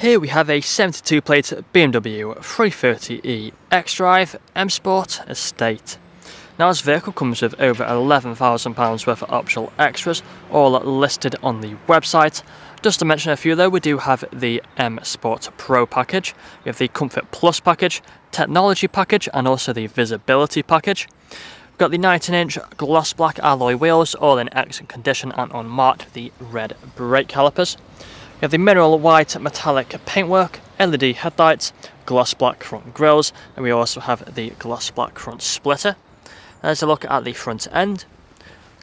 Here we have a 72 plate BMW 330e xDrive M Sport Estate. Now this vehicle comes with over £11,000 worth of optional extras, all listed on the website. Just to mention a few though, we do have the M Sport Pro package, we have the Comfort Plus package, Technology package and also the Visibility package. We've got the 19 inch gloss black alloy wheels, all in excellent condition and unmarked, the red brake calipers. We have the mineral white metallic paintwork, LED headlights, gloss black front grills, and we also have the gloss black front splitter. There's a look at the front end.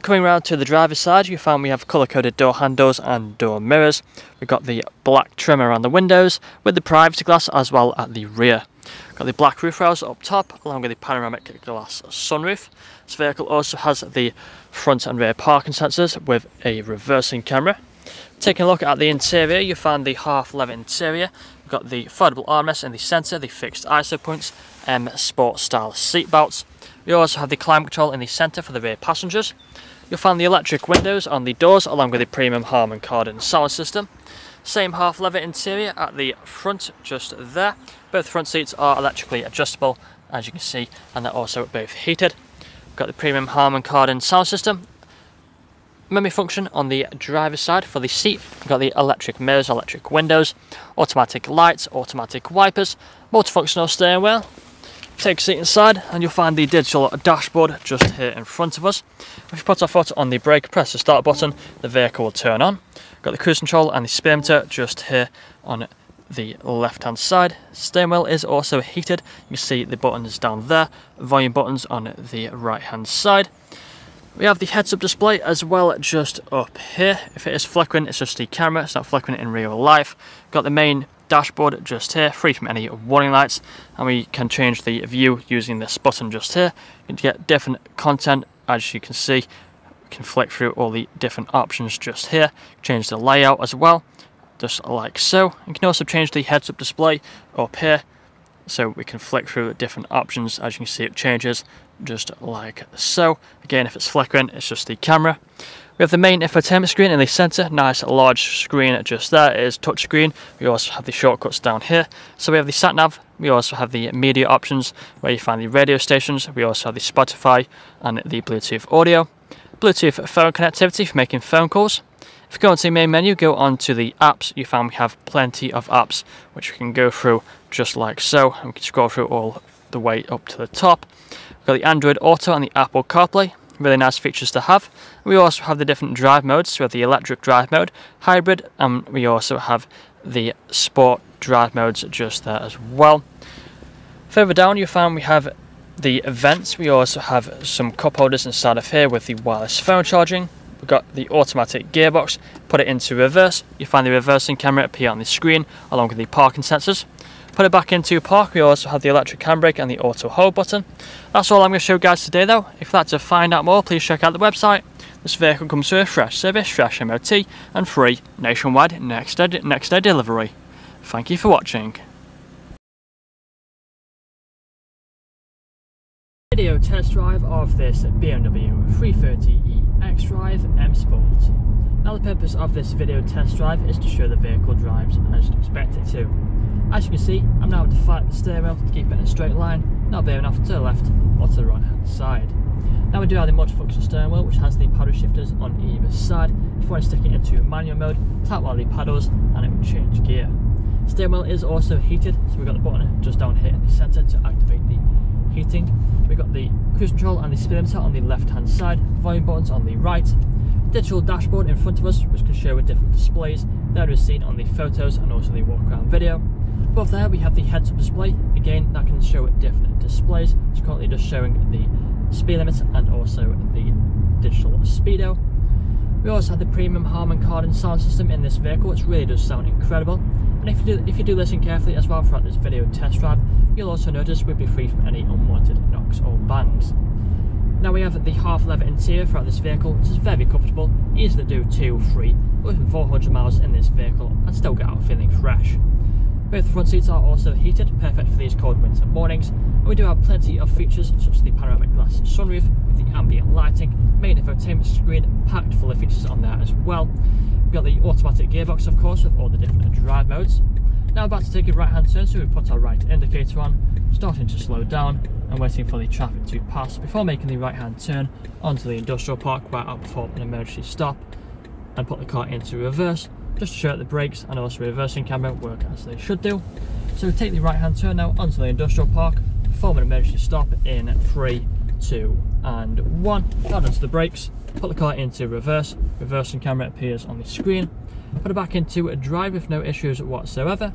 Coming round to the driver's side, you find we have colour-coded door handles and door mirrors. We've got the black trim around the windows with the privacy glass as well at the rear. Got the black roof rails up top along with the panoramic glass sunroof. This vehicle also has the front and rear parking sensors with a reversing camera. Taking a look at the interior, you find the half leather interior. We've got the foldable armrest in the centre, the fixed ISO points, um, M Sport style seat belts. We also have the climate control in the centre for the rear passengers. You'll find the electric windows on the doors along with the premium Harman Kardon sound system. Same half leather interior at the front just there. Both front seats are electrically adjustable as you can see and they're also both heated. We've got the premium Harman Kardon sound system. Memory function on the driver's side for the seat. We've got the electric mirrors, electric windows, automatic lights, automatic wipers, multifunctional steering wheel, Take a seat inside and you'll find the digital dashboard just here in front of us. If you put our foot on the brake, press the start button, the vehicle will turn on. Got the cruise control and the speedometer just here on the left hand side. Steering wheel is also heated. You can see the buttons down there, volume buttons on the right hand side. We have the heads up display as well just up here. If it is flickering, it's just the camera, it's not flickering in real life. Got the main dashboard just here, free from any warning lights, and we can change the view using this button just here. You can get different content, as you can see. We can flick through all the different options just here, change the layout as well, just like so. You can also change the heads-up display up here, so we can flick through different options. As you can see, it changes just like so. Again, if it's flickering, it's just the camera. We have the main infotainment screen in the centre, nice large screen just there, it is touchscreen. We also have the shortcuts down here. So we have the sat nav, we also have the media options where you find the radio stations, we also have the Spotify and the Bluetooth audio. Bluetooth phone connectivity for making phone calls. If you go into the main menu, go on to the apps, you find we have plenty of apps which we can go through just like so. And we can scroll through all the way up to the top. We've got the Android Auto and the Apple CarPlay really nice features to have. We also have the different drive modes, so we have the electric drive mode, hybrid, and we also have the sport drive modes just there as well. Further down you find we have the events, we also have some cup holders inside of here with the wireless phone charging. We've got the automatic gearbox, put it into reverse, you find the reversing camera appear on the screen along with the parking sensors. Put it back into park, we also have the electric handbrake and the auto hold button. That's all I'm going to show you guys today though. If you'd like to find out more, please check out the website. This vehicle comes with a fresh service, fresh MOT and free nationwide next day, next day delivery. Thank you for watching. Video test drive of this BMW 330e xDrive M Sport. Now the purpose of this video test drive is to show the vehicle drives as you expect it to. As you can see, I'm now able to fight the steering wheel to keep it in a straight line, not veering off to the left or to the right hand side. Now we do have the multifunction steering wheel which has the paddle shifters on either side. If you want to stick it into manual mode, tap one of the paddles and it will change gear. Steering wheel is also heated, so we've got the button just down here in the centre to activate the heating. We've got the cruise control and the speedometer on the left hand side, volume buttons on the right, digital dashboard in front of us which can show different displays that are seen on the photos and also the walk around video. Above there we have the heads-up display, again that can show different displays, it's currently just showing the speed limit and also the digital speedo. We also have the premium Harman Kardon sound system in this vehicle, which really does sound incredible. And if you do, if you do listen carefully as well throughout this video test drive, you'll also notice we'll be free from any unwanted knocks or bangs. Now we have the half leather interior throughout this vehicle, which is very comfortable, easy to do 2, 3, within 400 miles in this vehicle and still get out feeling fresh. Both front seats are also heated, perfect for these cold winter mornings, and we do have plenty of features such as the panoramic glass sunroof with the ambient lighting, main infotainment screen packed full of features on there as well. We've got the automatic gearbox of course with all the different drive modes. Now about to take a right hand turn, so we put our right indicator on, starting to slow down and waiting for the traffic to pass before making the right hand turn onto the industrial park where I'll perform an emergency stop and put the car into reverse just to show that the brakes and also reversing camera work as they should do. So take the right hand turn now onto the industrial park, perform an emergency stop in three, two and one. Now onto the brakes, put the car into reverse, reversing camera appears on the screen, put it back into a drive with no issues whatsoever.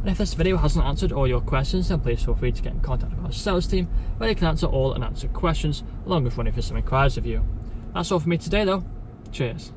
And if this video hasn't answered all your questions, then please feel free to get in contact with our sales team, where they can answer all unanswered questions, along with running for some inquiries of you. That's all for me today though. Cheers.